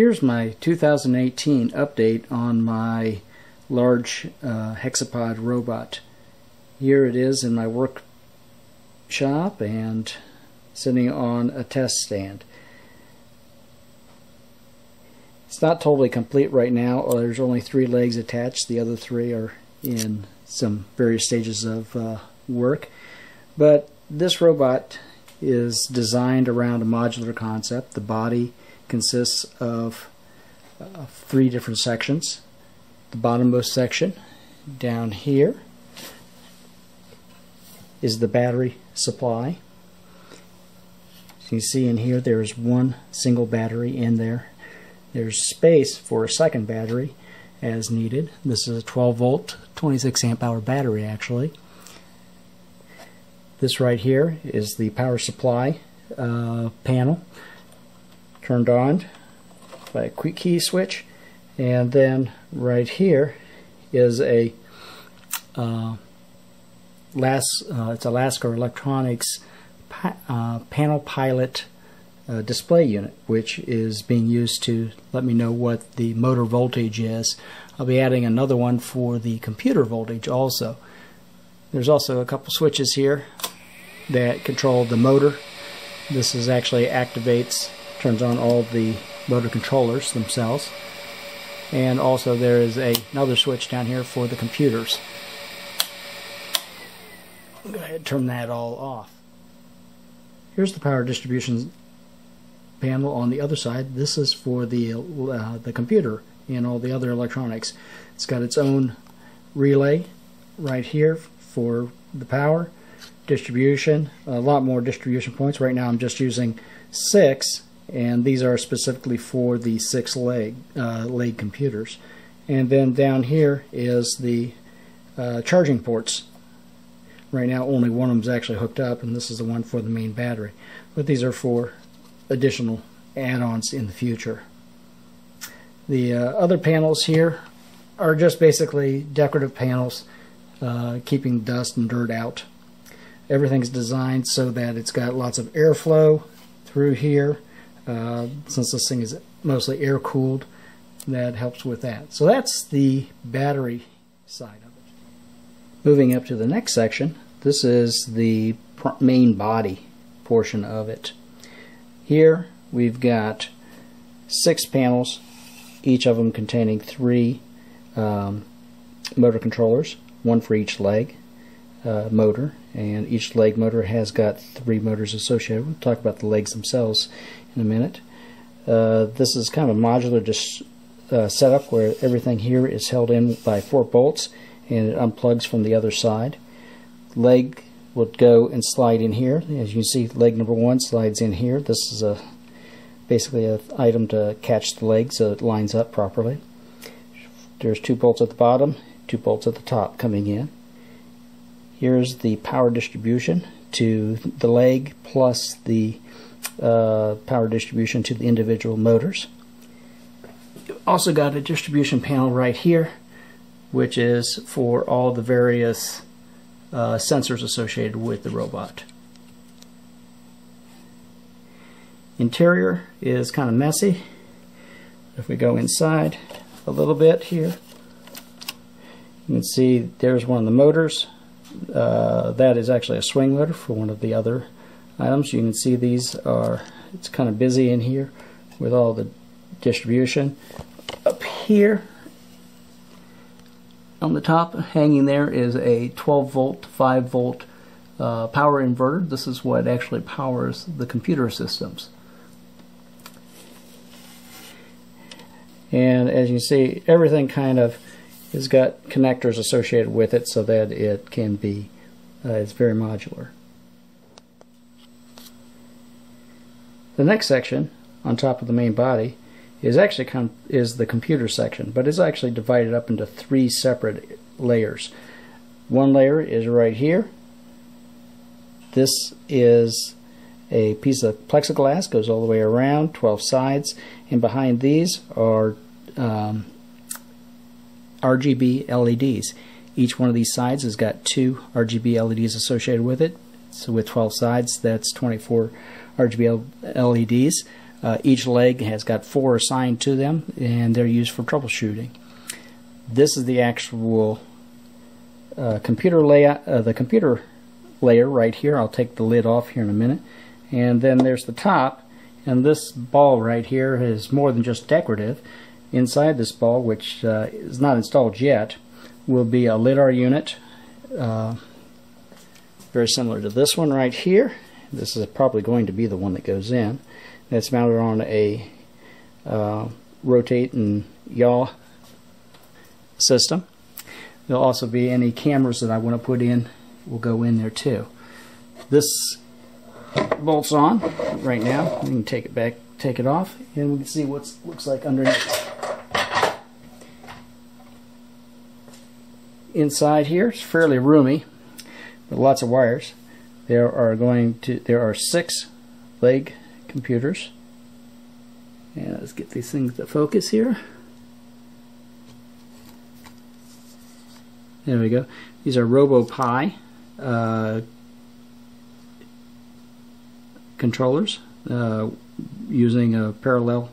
Here's my 2018 update on my large uh, hexapod robot. Here it is in my workshop and sitting on a test stand. It's not totally complete right now. There's only three legs attached. The other three are in some various stages of uh, work. But this robot is designed around a modular concept. The body consists of uh, three different sections. The bottommost section down here is the battery supply. As you can see in here there's one single battery in there. There's space for a second battery as needed. This is a 12 volt 26 amp hour battery actually. This right here is the power supply uh, panel turned on by a quick key switch and then right here is a uh, uh, it's a Lascar Electronics pa uh, panel pilot uh, display unit which is being used to let me know what the motor voltage is. I'll be adding another one for the computer voltage also. There's also a couple switches here that control the motor. This is actually activates, turns on all the motor controllers themselves. And also there is a, another switch down here for the computers. Go ahead turn that all off. Here's the power distribution panel on the other side. This is for the uh, the computer and all the other electronics. It's got its own relay right here for the power distribution, a lot more distribution points. Right now I'm just using six, and these are specifically for the six leg, uh, leg computers. And then down here is the uh, charging ports. Right now only one of them is actually hooked up, and this is the one for the main battery. But these are for additional add-ons in the future. The uh, other panels here are just basically decorative panels uh, keeping dust and dirt out. Everything's designed so that it's got lots of airflow through here. Uh, since this thing is mostly air cooled, that helps with that. So that's the battery side of it. Moving up to the next section, this is the main body portion of it. Here we've got six panels, each of them containing three um, motor controllers, one for each leg uh, motor, and each leg motor has got three motors associated. We'll talk about the legs themselves in a minute. Uh, this is kind of a modular just uh, setup where everything here is held in by four bolts and it unplugs from the other side. Leg would go and slide in here. As you see, leg number one slides in here. This is a basically an item to catch the leg so it lines up properly. There's two bolts at the bottom, two bolts at the top coming in. Here's the power distribution to the leg plus the uh, power distribution to the individual motors. You've also got a distribution panel right here which is for all the various uh, sensors associated with the robot. Interior is kind of messy. If we go inside a little bit here, you can see there's one of the motors uh, that is actually a swing motor for one of the other items. You can see these are, it's kind of busy in here with all the distribution. Up here on the top hanging there is a 12 volt, 5 volt uh, power inverter. This is what actually powers the computer systems. And as you see, everything kind of has got connectors associated with it so that it can be, uh, it's very modular. The next section on top of the main body is actually is the computer section, but it's actually divided up into three separate layers. One layer is right here. This is a piece of plexiglass, goes all the way around, 12 sides, and behind these are um, RGB LEDs. Each one of these sides has got two RGB LEDs associated with it. So with 12 sides, that's 24 RGB LEDs. Uh, each leg has got four assigned to them, and they're used for troubleshooting. This is the actual uh, computer layout, uh, the computer layer right here. I'll take the lid off here in a minute. And then there's the top, and this ball right here is more than just decorative. Inside this ball, which uh, is not installed yet, will be a LiDAR unit, uh, very similar to this one right here. This is probably going to be the one that goes in. It's mounted on a uh, rotate and yaw system. There'll also be any cameras that I want to put in will go in there too. This bolts on right now. We can take it back, take it off, and we can see what looks like underneath. Inside here, it's fairly roomy, with lots of wires. There are going to there are six leg computers. And let's get these things to focus here. There we go. These are RoboPi uh, controllers uh, using a parallel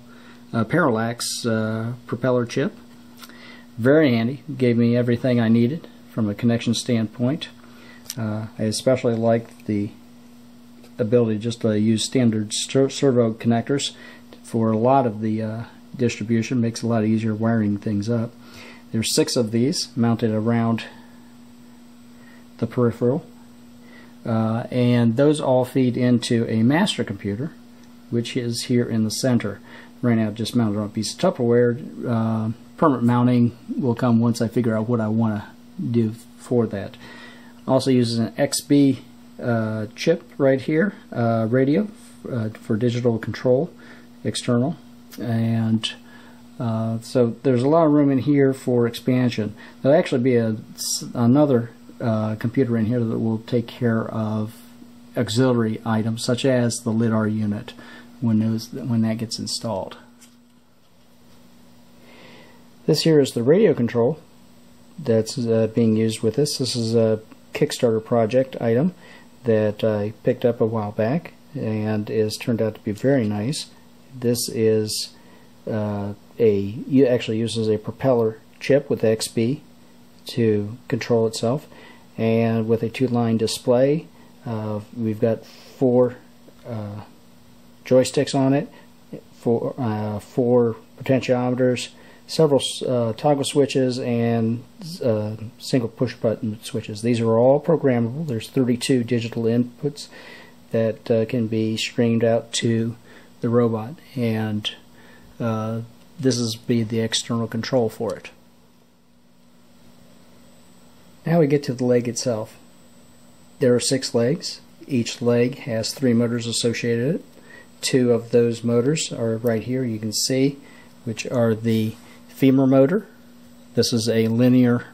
uh, parallax uh, propeller chip. Very handy. Gave me everything I needed from a connection standpoint. Uh, I especially liked the ability just to use standard servo connectors for a lot of the uh, distribution. Makes a lot easier wiring things up. There's six of these mounted around the peripheral. Uh, and those all feed into a master computer, which is here in the center. Right now, I've just mounted on a piece of Tupperware. Permanent mounting will come once I figure out what I want to do for that. Also uses an XBee uh, chip right here, uh, radio uh, for digital control, external, and uh, so there's a lot of room in here for expansion. There'll actually be a, another uh, computer in here that will take care of auxiliary items such as the LiDAR unit when, those, when that gets installed. This here is the radio control that's uh, being used with this. This is a Kickstarter project item that I picked up a while back and is turned out to be very nice. This is uh, a actually uses a propeller chip with XBee to control itself and with a two-line display uh, we've got four uh, joysticks on it four, uh, four potentiometers several uh, toggle switches and uh, single push button switches these are all programmable there's 32 digital inputs that uh, can be streamed out to the robot and this is be the external control for it now we get to the leg itself. There are six legs. Each leg has three motors associated. it. Two of those motors are right here, you can see, which are the femur motor. This is a linear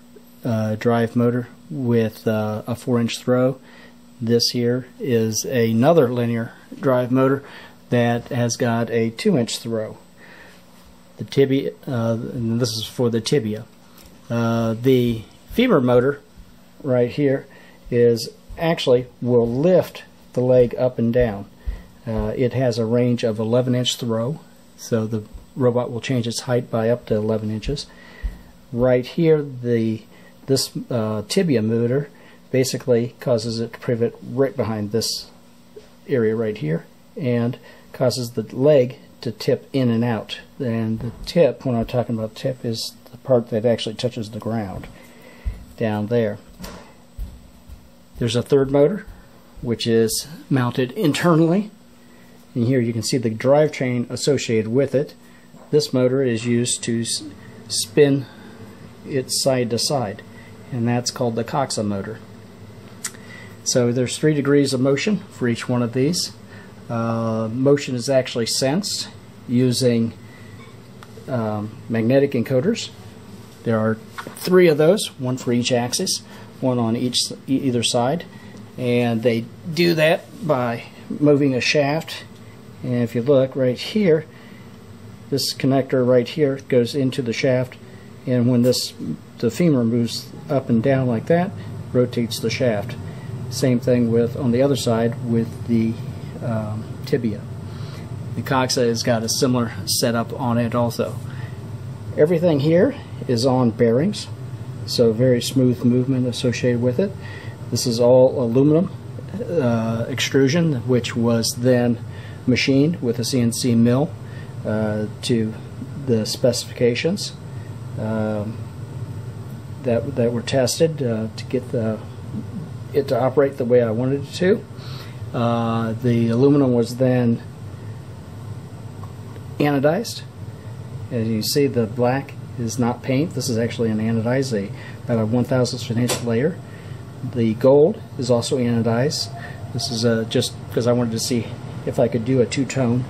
uh, drive motor with uh, a 4 inch throw. This here is another linear drive motor that has got a 2 inch throw. The tibia, uh, this is for the tibia. Uh, the femur motor right here is actually will lift the leg up and down. Uh, it has a range of 11 inch throw, so the robot will change its height by up to 11 inches. Right here, the this uh, tibia motor basically causes it to pivot right behind this area right here and causes the leg to tip in and out. And the tip, when I'm talking about tip, is the part that actually touches the ground down there. There's a third motor, which is mounted internally. And here you can see the drivetrain associated with it. This motor is used to spin it side to side, and that's called the coxa motor. So there's three degrees of motion for each one of these. Uh, motion is actually sensed using um, magnetic encoders. There are three of those, one for each axis one on each either side and they do that by moving a shaft and if you look right here this connector right here goes into the shaft and when this the femur moves up and down like that rotates the shaft same thing with on the other side with the um, tibia The Coxa has got a similar setup on it also. Everything here is on bearings, so very smooth movement associated with it. This is all aluminum uh, extrusion, which was then machined with a CNC mill uh, to the specifications um, that that were tested uh, to get the it to operate the way I wanted it to. Uh, the aluminum was then anodized. As you see, the black is not paint. This is actually an anodized, a, about a 1 thousandth of an inch layer. The gold is also anodized. This is uh, just because I wanted to see if I could do a two-tone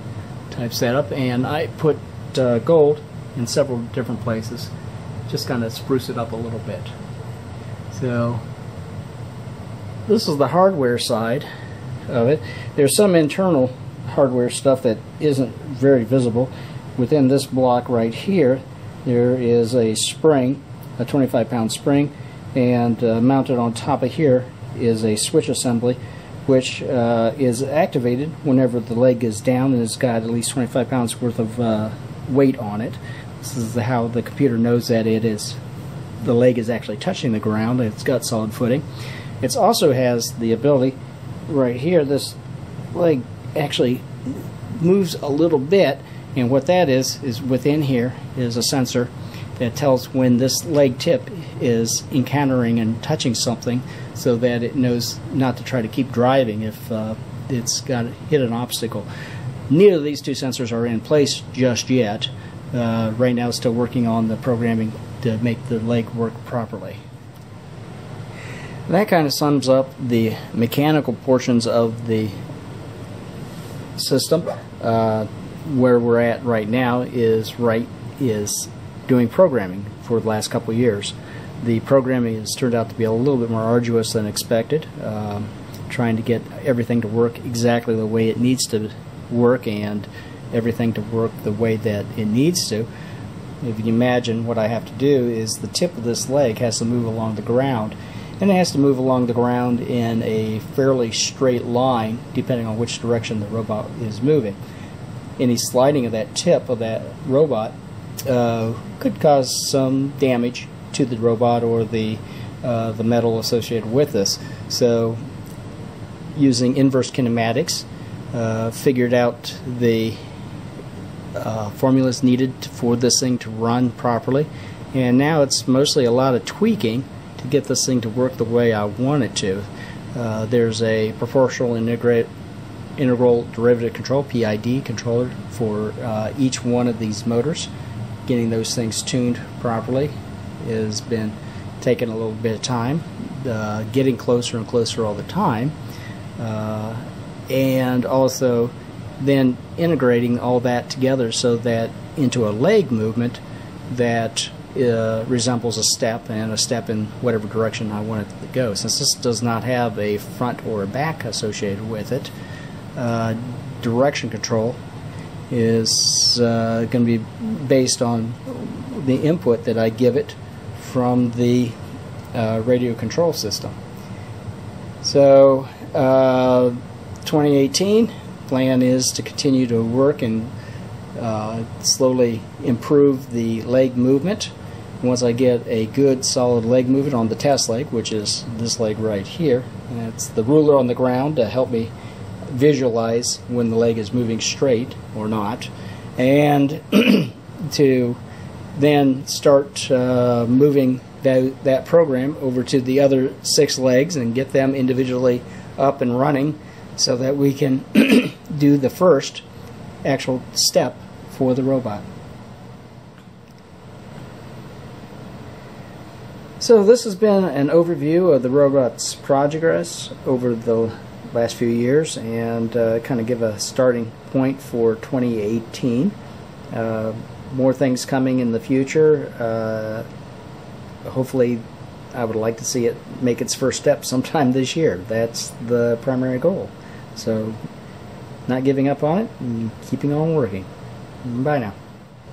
type setup, and I put uh, gold in several different places, just kind of spruce it up a little bit. So this is the hardware side of it. There's some internal hardware stuff that isn't very visible. Within this block right here, there is a spring, a 25 pound spring, and uh, mounted on top of here is a switch assembly which uh, is activated whenever the leg is down and it's got at least 25 pounds worth of uh, weight on it. This is how the computer knows that it is the leg is actually touching the ground. It's got solid footing. It also has the ability right here. This leg actually moves a little bit, and what that is is within here is a sensor that tells when this leg tip is encountering and touching something so that it knows not to try to keep driving if uh, it's got hit an obstacle. Neither of these two sensors are in place just yet. Uh, right now, still working on the programming to make the leg work properly. That kind of sums up the mechanical portions of the system. Uh, where we're at right now is right is doing programming for the last couple years. The programming has turned out to be a little bit more arduous than expected. Um, trying to get everything to work exactly the way it needs to work and everything to work the way that it needs to. If you imagine what I have to do is the tip of this leg has to move along the ground and it has to move along the ground in a fairly straight line depending on which direction the robot is moving. Any sliding of that tip of that robot uh, could cause some damage to the robot or the uh, the metal associated with this. So, using inverse kinematics, uh, figured out the uh, formulas needed for this thing to run properly, and now it's mostly a lot of tweaking to get this thing to work the way I want it to. Uh, there's a proportional integrate integral derivative control PID controller for uh, each one of these motors getting those things tuned properly has been taking a little bit of time, uh, getting closer and closer all the time, uh, and also then integrating all that together so that into a leg movement that uh, resembles a step and a step in whatever direction I want it to go. Since this does not have a front or a back associated with it, uh, direction control is uh, going to be based on the input that I give it from the uh, radio control system. So, uh, 2018 plan is to continue to work and uh, slowly improve the leg movement. Once I get a good solid leg movement on the test leg, which is this leg right here, and it's the ruler on the ground to help me visualize when the leg is moving straight or not, and to then start uh, moving that, that program over to the other six legs and get them individually up and running so that we can do the first actual step for the robot. So this has been an overview of the robot's progress over the last few years and uh, kind of give a starting point for 2018. Uh, more things coming in the future. Uh, hopefully, I would like to see it make its first step sometime this year. That's the primary goal. So, not giving up on it and keeping on working. Bye now.